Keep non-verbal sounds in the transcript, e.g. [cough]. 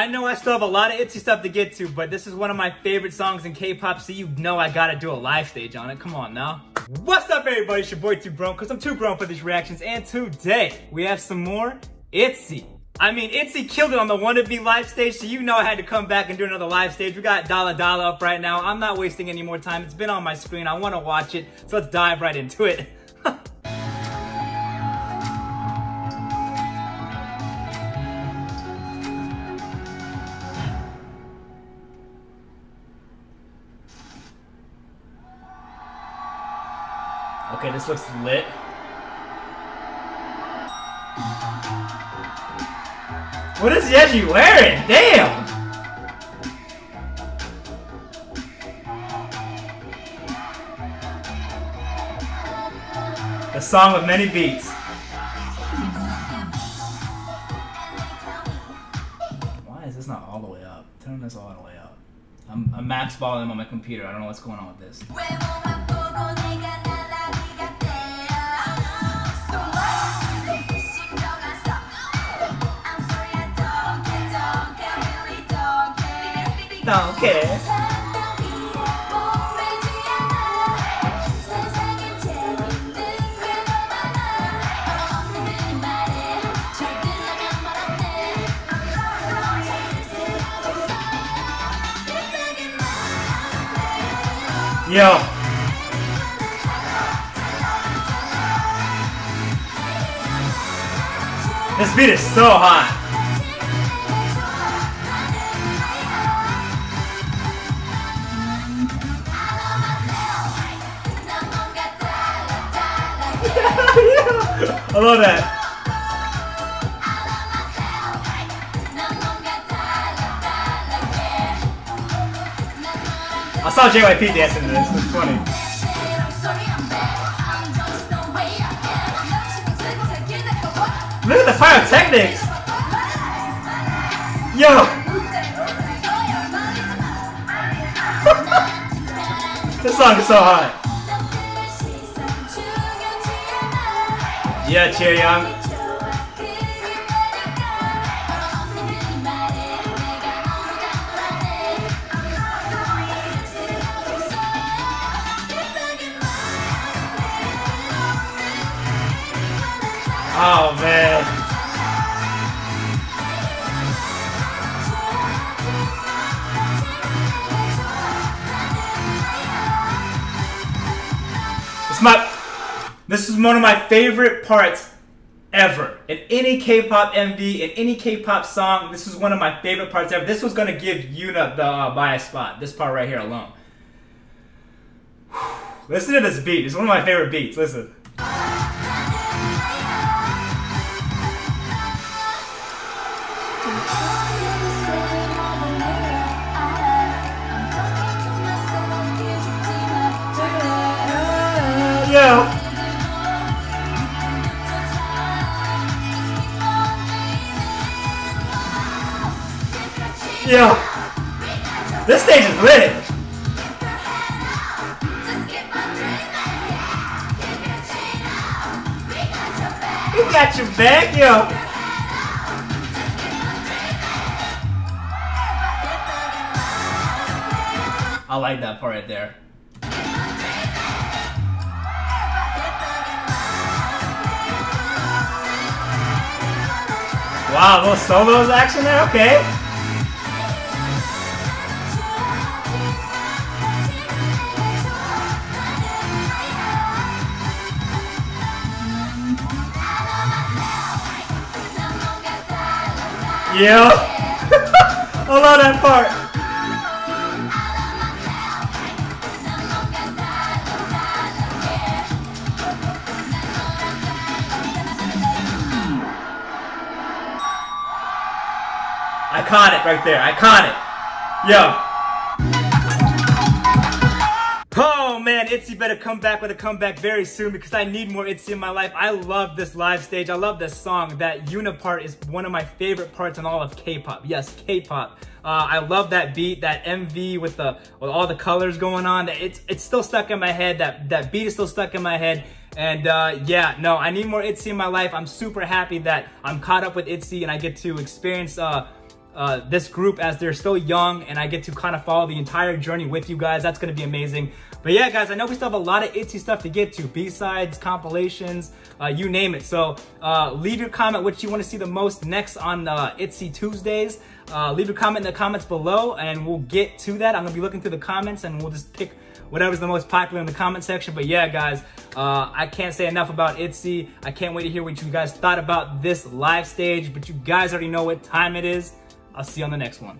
I know I still have a lot of Itzy stuff to get to, but this is one of my favorite songs in K-pop, so you know I gotta do a live stage on it. Come on now. What's up, everybody? It's your boy Too Grown, because I'm too grown for these reactions, and today we have some more Itzy. I mean, Itzy killed it on the Wanna Be live stage, so you know I had to come back and do another live stage. We got Dalla Dalla up right now. I'm not wasting any more time. It's been on my screen. I want to watch it, so let's dive right into it. Okay, this looks lit. What is Yeji wearing? Damn! A song with many beats. Why is this not all the way up? Turn this all the way up. I'm, I'm max volume on my computer. I don't know what's going on with this. Don't. Yo. This beat is so hot. [laughs] I love that. I saw JYP dancing to this. It's funny. Look at the pyrotechnics! Yo! [laughs] this song is so hot. Yeah, Chaeryeong. Oh man. It's my this is one of my favorite parts ever. In any K-pop MV, in any K-pop song, this is one of my favorite parts ever. This was gonna give Yuna the uh, bias spot. This part right here alone. Listen to this beat. It's one of my favorite beats. Listen. Yo, this stage is lit. You got your back, yo. I like that part right there. Wow, little solos action there? Okay. Yeah. I love that part. Iconic right there. Iconic. Yo. Man, Itzy better come back with a comeback very soon because I need more Itzy in my life. I love this live stage. I love this song. That Yuna part is one of my favorite parts in all of K-pop. Yes, K-pop. Uh, I love that beat, that MV with the with all the colors going on. It's it's still stuck in my head. That that beat is still stuck in my head. And uh, yeah, no, I need more Itzy in my life. I'm super happy that I'm caught up with Itzy and I get to experience uh, uh, this group as they're still young and I get to kind of follow the entire journey with you guys. That's going to be amazing. But yeah, guys, I know we still have a lot of Itzy stuff to get to. B-sides, compilations, uh, you name it. So uh, leave your comment what you want to see the most next on uh, Itzy Tuesdays. Leave your comment in the comments below and we'll get to that. I'm going to be looking through the comments and we'll just pick whatever's the most popular in the comment section. But yeah, guys, uh, I can't say enough about Itzy. I can't wait to hear what you guys thought about this live stage, but you guys already know what time it is. I'll see you on the next one.